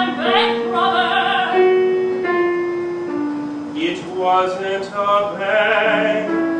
my bank robber. It wasn't a bank.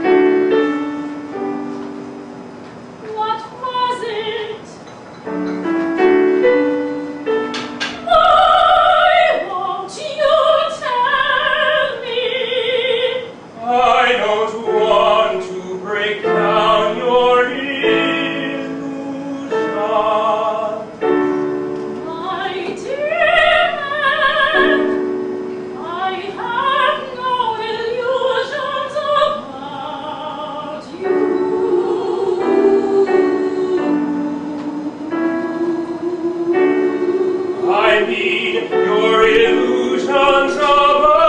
I mean your illusions above.